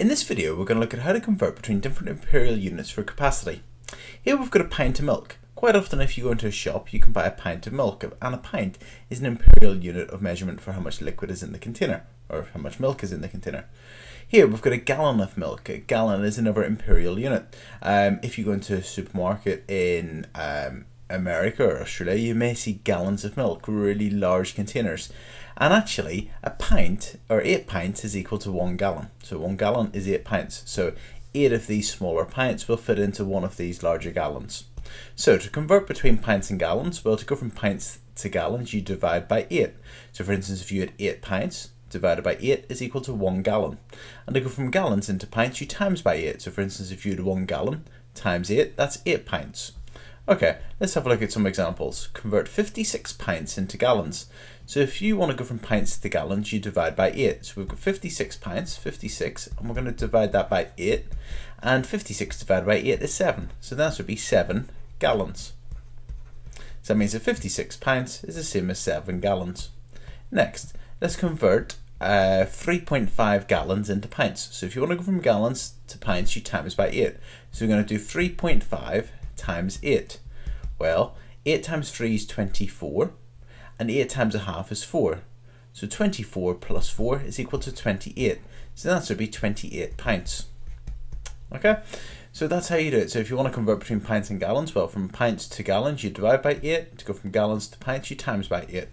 In this video we're going to look at how to convert between different imperial units for capacity. Here we've got a pint of milk. Quite often if you go into a shop you can buy a pint of milk and a pint is an imperial unit of measurement for how much liquid is in the container or how much milk is in the container. Here we've got a gallon of milk. A gallon is another imperial unit. Um, if you go into a supermarket in um, America or Australia, you may see gallons of milk, really large containers. And actually, a pint or eight pints is equal to one gallon. So one gallon is eight pints. So eight of these smaller pints will fit into one of these larger gallons. So to convert between pints and gallons, well, to go from pints to gallons, you divide by eight. So for instance, if you had eight pints, divided by 8 is equal to 1 gallon. And to go from gallons into pints, you times by 8. So for instance, if you had 1 gallon times 8, that's 8 pints. Okay, let's have a look at some examples. Convert 56 pints into gallons. So if you want to go from pints to gallons, you divide by 8. So we've got 56 pints, 56, and we're going to divide that by 8. And 56 divided by 8 is 7. So that would be 7 gallons. So that means that 56 pints is the same as 7 gallons. Next, let's convert uh, 3.5 gallons into pints. So if you want to go from gallons to pints, you times by 8. So we're going to do 3.5 times 8. Well, 8 times 3 is 24, and 8 times a half is 4. So 24 plus 4 is equal to 28. So the answer would be 28 pints. Okay, so that's how you do it. So if you want to convert between pints and gallons, well, from pints to gallons, you divide by 8. To go from gallons to pints, you times by 8.